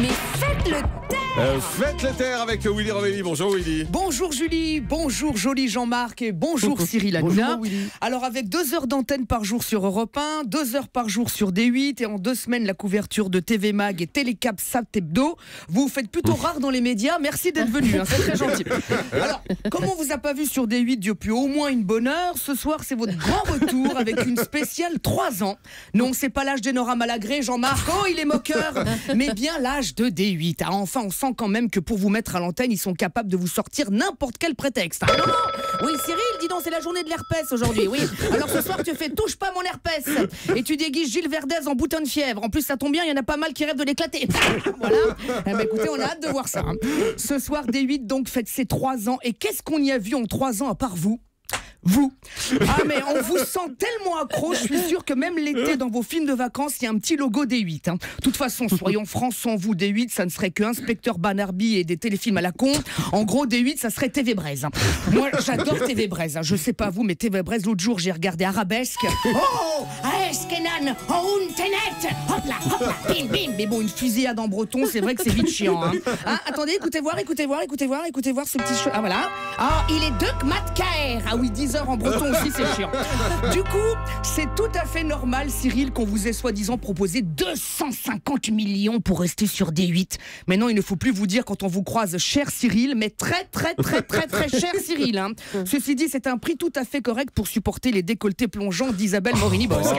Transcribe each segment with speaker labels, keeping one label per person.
Speaker 1: Mais faites le taire
Speaker 2: Euh, faites le terre avec Willy Rovelli. Bonjour Willy.
Speaker 3: Bonjour Julie, bonjour joli Jean-Marc et bonjour Cyril Hanouna. Alors avec deux heures d'antenne par jour sur Europe 1, deux heures par jour sur D8 et en deux semaines la couverture de TV Mag et Télécap Sat Hebdo, vous vous faites plutôt rare dans les médias. Merci d'être venu, hein, c'est très gentil. Alors, comme on vous a pas vu sur D8 depuis au moins une bonne heure, ce soir c'est votre grand retour avec une spéciale 3 ans. Non, c'est pas l'âge d'Enora Malagré, Jean-Marc, oh il est moqueur, mais bien l'âge de D8. Ah, enfin, on quand même que pour vous mettre à l'antenne, ils sont capables de vous sortir n'importe quel prétexte. Ah non, Oui, Cyril, dis donc, c'est la journée de l'herpès aujourd'hui, oui. Alors ce soir, tu fais touche pas mon herpès et tu déguises Gilles Verdez en bouton de fièvre. En plus, ça tombe bien, il y en a pas mal qui rêvent de l'éclater. voilà. Eh ben, écoutez, on a hâte de voir ça. hein. Ce soir, D8 donc fête ses 3 ans. Et qu'est-ce qu'on y a vu en 3 ans à part vous? Vous. Ah mais on vous sent tellement accro, je suis sûr que même l'été dans vos films de vacances, il y a un petit logo D8. hein. De toute façon, soyons francs, sans vous D8, ça ne serait que Inspecteur Banarby et des téléfilms à la con. En gros, D8, ça serait TV Braise. hein. Moi, j'adore TV Braise. hein. Je sais pas vous, mais TV Braise, l'autre jour, j'ai regardé Arabesque. Oh Eskenan, oh Tenet Hop là, hop là, bim bim Mais bon, une fusillade en breton, c'est vrai que c'est vite chiant. Hein. Ah, attendez, écoutez voir, écoutez voir, écoutez voir, écoutez voir ce petit cheveu. Ah voilà. Ah, il est Duc Matkaer. Ah oui, 10 heures en breton aussi, c'est chiant. Du coup, c'est tout à fait normal, Cyril, qu'on vous ait soi-disant proposé 250 millions pour rester sur D8. Maintenant, il ne faut plus vous dire quand on vous croise cher Cyril, mais très, très, très, très, très cher Cyril. hein. Ceci dit, c'est un prix tout à fait correct pour supporter les décolletés plongeants d'Isabelle Morini-Bosque.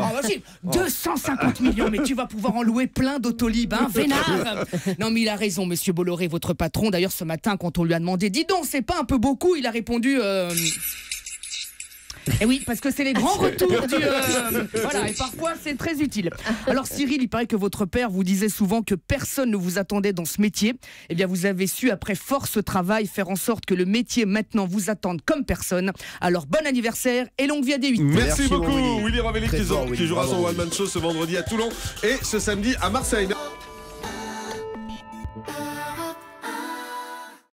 Speaker 3: Ah, vas-y, 250 millions, mais tu vas pouvoir en louer plein d'autolib, hein, vénard Non, mais il a raison, monsieur Bolloré, votre patron. D'ailleurs, ce matin, quand on lui a demandé, dis donc, c'est pas un peu beaucoup Il a répondu. euh, Eh oui, parce que c'est les grands retours du. euh, Voilà, et parfois c'est très utile. Alors Cyril, il paraît que votre père vous disait souvent que personne ne vous attendait dans ce métier. Eh bien, vous avez su, après force travail, faire en sorte que le métier maintenant vous attende comme personne. Alors bon anniversaire et longue vie à D8.
Speaker 2: Merci,
Speaker 4: Merci,
Speaker 2: beaucoup
Speaker 4: Willy.
Speaker 2: Willy qui, jouera son One Man Show ce vendredi à Toulon et ce samedi à Marseille.